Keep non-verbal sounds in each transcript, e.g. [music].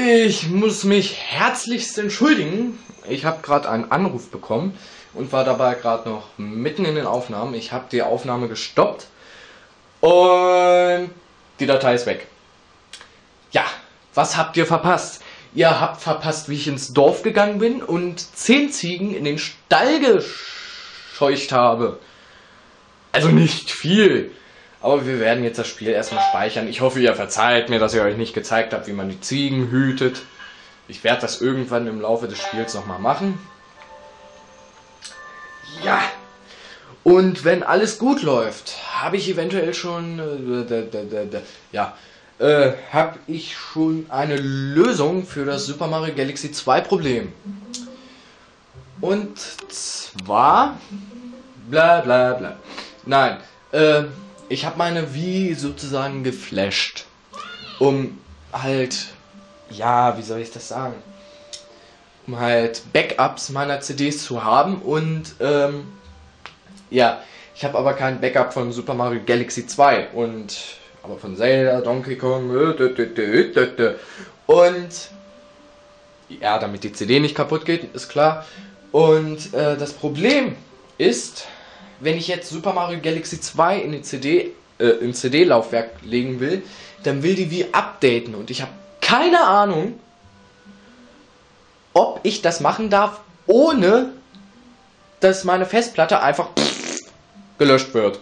Ich muss mich herzlichst entschuldigen. Ich habe gerade einen Anruf bekommen und war dabei gerade noch mitten in den Aufnahmen. Ich habe die Aufnahme gestoppt und die Datei ist weg. Ja, was habt ihr verpasst? Ihr habt verpasst, wie ich ins Dorf gegangen bin und zehn Ziegen in den Stall gescheucht habe. Also nicht viel. Aber wir werden jetzt das Spiel erstmal speichern. Ich hoffe, ihr verzeiht mir, dass ich euch nicht gezeigt habe, wie man die Ziegen hütet. Ich werde das irgendwann im Laufe des Spiels nochmal machen. Ja. Und wenn alles gut läuft, habe ich eventuell schon, äh, ja, äh, habe ich schon eine Lösung für das Super Mario Galaxy 2 Problem. Und zwar, bla bla bla. Nein, äh, ich habe meine Wii sozusagen geflasht, um halt, ja, wie soll ich das sagen, um halt Backups meiner CDs zu haben und ähm, ja, ich habe aber kein Backup von Super Mario Galaxy 2 und aber von Zelda, Donkey Kong äh, und ja, damit die CD nicht kaputt geht, ist klar. Und äh, das Problem ist, wenn ich jetzt Super Mario Galaxy 2 in die CD, äh, in CD-Laufwerk legen will, dann will die wie updaten und ich habe keine Ahnung, ob ich das machen darf, ohne dass meine Festplatte einfach gelöscht wird.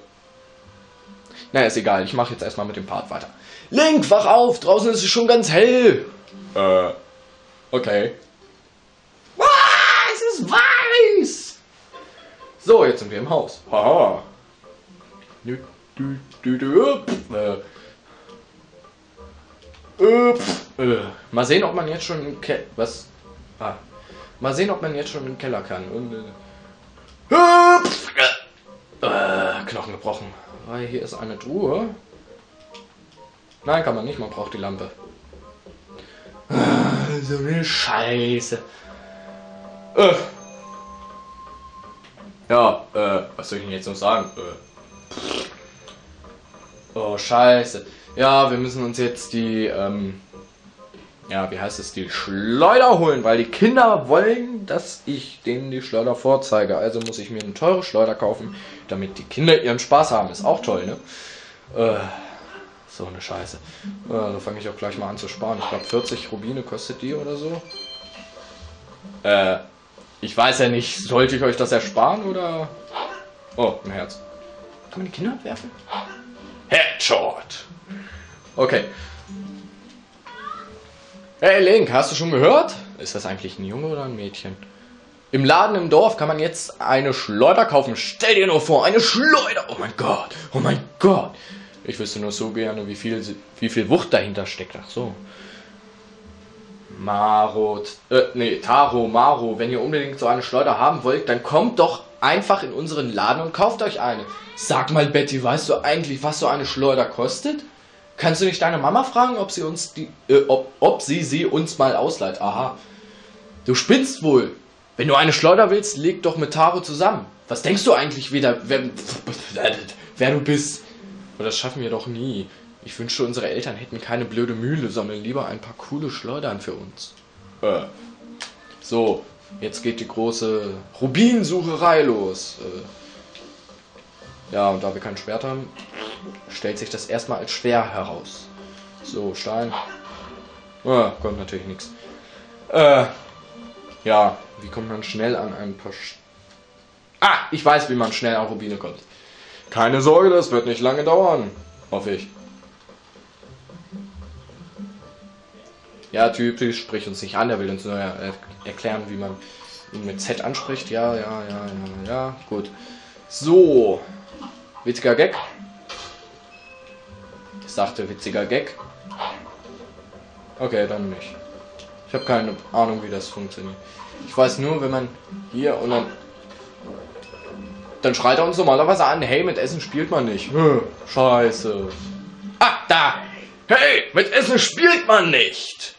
Naja, ist egal, ich mache jetzt erstmal mit dem Part weiter. Link, wach auf, draußen ist es schon ganz hell. Äh, okay. Ah, es ist weiß! So, jetzt sind wir im Haus. Haha. Du, du, du, du, äh. Äh. Mal sehen, ob man jetzt schon im Keller. Was? Ah. Mal sehen, ob man jetzt schon im Keller kann. Und, äh. Äh, Knochen gebrochen. Weil hier ist eine Truhe. Nein, kann man nicht. Man braucht die Lampe. Ah, so eine Scheiße. Äh. Ja, äh, was soll ich denn jetzt noch sagen? Äh, oh, scheiße. Ja, wir müssen uns jetzt die, ähm, ja, wie heißt es, die Schleuder holen, weil die Kinder wollen, dass ich denen die Schleuder vorzeige. Also muss ich mir eine teure Schleuder kaufen, damit die Kinder ihren Spaß haben. Ist auch toll, ne? Äh, so eine Scheiße. Äh, da fange ich auch gleich mal an zu sparen. Ich glaube 40 Rubine kostet die oder so. Äh, ich weiß ja nicht, sollte ich euch das ersparen oder. Oh, ein Herz. Kann man die Kinder abwerfen? Headshot! Okay. Hey Link, hast du schon gehört? Ist das eigentlich ein Junge oder ein Mädchen? Im Laden im Dorf kann man jetzt eine Schleuder kaufen. Stell dir nur vor, eine Schleuder! Oh mein Gott! Oh mein Gott! Ich wüsste nur so gerne, wie viel, wie viel Wucht dahinter steckt. Ach so. Maro, äh, nee, Taro, Maro, wenn ihr unbedingt so eine Schleuder haben wollt, dann kommt doch einfach in unseren Laden und kauft euch eine. Sag mal, Betty, weißt du eigentlich, was so eine Schleuder kostet? Kannst du nicht deine Mama fragen, ob sie uns die, äh, ob, ob sie sie uns mal ausleiht? Aha. Du spinnst wohl. Wenn du eine Schleuder willst, leg doch mit Taro zusammen. Was denkst du eigentlich wieder, wer, [laughs] wer du bist? Aber das schaffen wir doch nie. Ich wünschte, unsere Eltern hätten keine blöde Mühle, sondern lieber ein paar coole Schleudern für uns. Äh. So, jetzt geht die große Rubinsucherei los. Äh. Ja, und da wir kein Schwert haben, stellt sich das erstmal als schwer heraus. So, Stein. Ah, kommt natürlich nichts. Äh. Ja, wie kommt man schnell an ein paar... Sch ah, ich weiß, wie man schnell an Rubine kommt. Keine Sorge, das wird nicht lange dauern. Hoffe ich. Ja, typisch, sprich uns nicht an, er will uns nur er erklären, wie man ihn mit Z anspricht. Ja, ja, ja, ja, ja, gut. So, witziger Gag. Ich sagte witziger Gag. Okay, dann nicht. Ich habe keine Ahnung, wie das funktioniert. Ich weiß nur, wenn man hier und dann... Dann schreit er uns normalerweise an, hey, mit Essen spielt man nicht. Hm, scheiße. Ah, da! Hey, mit Essen spielt man nicht!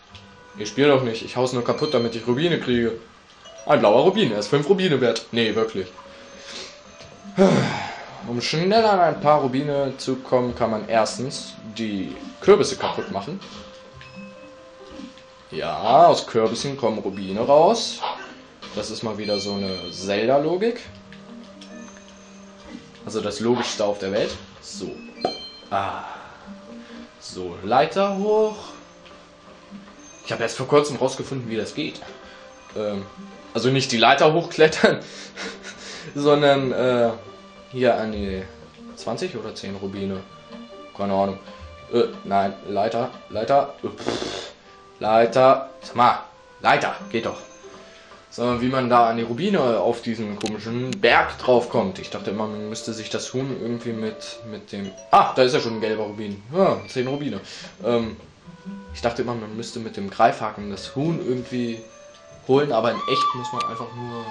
Ich spiele doch nicht. Ich hau's nur kaputt, damit ich Rubine kriege. Ein blauer Rubin. Er ist 5 Rubine wert. Nee, wirklich. Um schnell an ein paar Rubine zu kommen, kann man erstens die Kürbisse kaputt machen. Ja, aus Kürbissen kommen Rubine raus. Das ist mal wieder so eine Zelda-Logik. Also das Logischste auf der Welt. So. Ah. So, Leiter hoch. Ich habe erst vor kurzem rausgefunden, wie das geht. Ähm, also nicht die Leiter hochklettern, [laughs] sondern äh, hier an die 20 oder 10 Rubine. Keine Ahnung. Äh, nein, Leiter, Leiter. Äh, Leiter. Sag mal, Leiter, geht doch. Sondern wie man da an die Rubine auf diesen komischen Berg draufkommt. Ich dachte immer, man müsste sich das Huhn irgendwie mit, mit dem. Ah, da ist ja schon ein gelber Rubin. Ja, 10 Rubine. Ähm, ich dachte immer, man müsste mit dem Greifhaken das Huhn irgendwie holen, aber in echt muss man einfach nur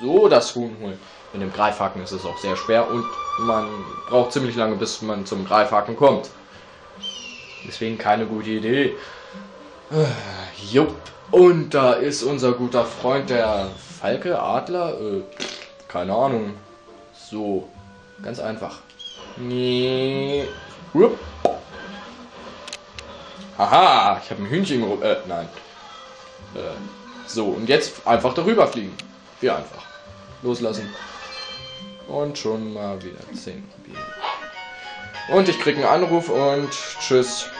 so das Huhn holen. Mit dem Greifhaken ist es auch sehr schwer und man braucht ziemlich lange, bis man zum Greifhaken kommt. Deswegen keine gute Idee. Äh, jupp. Und da ist unser guter Freund, der Falke, Adler, äh, keine Ahnung. So, ganz einfach. Nee. Upp. Haha, ich habe ein Hühnchen. Äh, nein. Äh, so, und jetzt einfach darüber fliegen. Wie einfach. Loslassen. Und schon mal wieder 10 Bier. Und ich krieg einen Anruf und tschüss.